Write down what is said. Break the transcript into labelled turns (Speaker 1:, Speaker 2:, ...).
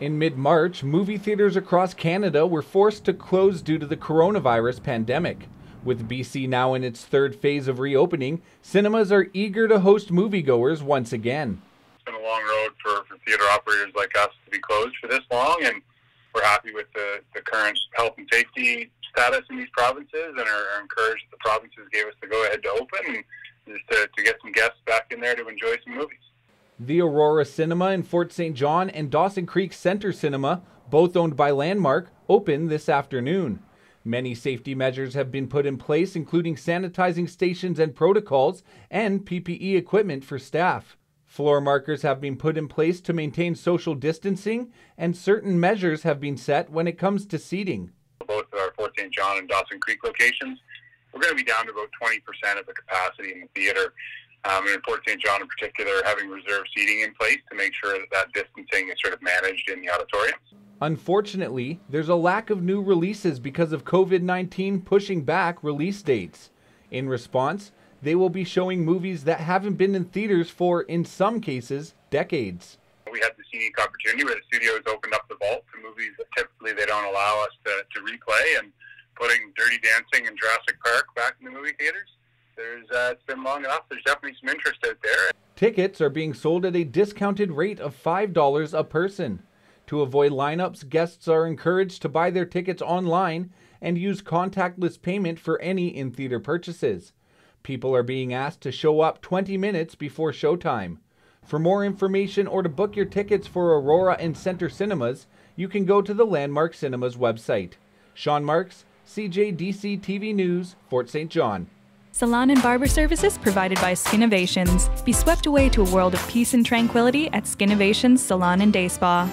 Speaker 1: In mid March, movie theaters across Canada were forced to close due to the coronavirus pandemic. With BC now in its third phase of reopening, cinemas are eager to host moviegoers once again.
Speaker 2: It's been a long road for, for theater operators like us to be closed for this long, and we're happy with the, the current health and safety status in these provinces and are, are encouraged that the provinces gave us the go ahead to open and just to, to get some guests back in there to enjoy some movies.
Speaker 1: The Aurora Cinema in Fort St. John and Dawson Creek Center Cinema, both owned by Landmark, open this afternoon. Many safety measures have been put in place, including sanitizing stations and protocols and PPE equipment for staff. Floor markers have been put in place to maintain social distancing, and certain measures have been set when it comes to seating.
Speaker 2: Both our Fort St. John and Dawson Creek locations, we're going to be down to about 20% of the capacity in the theater um, and in Fort St. John in particular, having reserved seating in place to make sure that that distancing is sort of managed in the auditoriums.
Speaker 1: Unfortunately, there's a lack of new releases because of COVID 19 pushing back release dates. In response, they will be showing movies that haven't been in theaters for, in some cases, decades.
Speaker 2: We had the unique opportunity where the studios opened up the vault to movies that typically they don't allow us to, to replay and putting Dirty Dancing and Jurassic Park back in the movie theaters there's uh, it's been long enough. There's definitely some interest out there.
Speaker 1: Tickets are being sold at a discounted rate of five dollars a person. To avoid lineups, guests are encouraged to buy their tickets online and use contactless payment for any in theater purchases. People are being asked to show up 20 minutes before showtime. For more information or to book your tickets for Aurora and Center Cinemas, you can go to the Landmark Cinemas website. Sean Marks, CJDC TV News, Fort St. John.
Speaker 3: Salon and barber services provided by Skinovations. Be swept away to a world of peace and tranquility at Skinovations Salon and Day Spa.